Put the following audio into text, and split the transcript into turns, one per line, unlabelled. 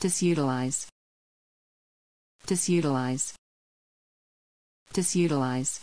disutilize. Disutilize. Disutilize.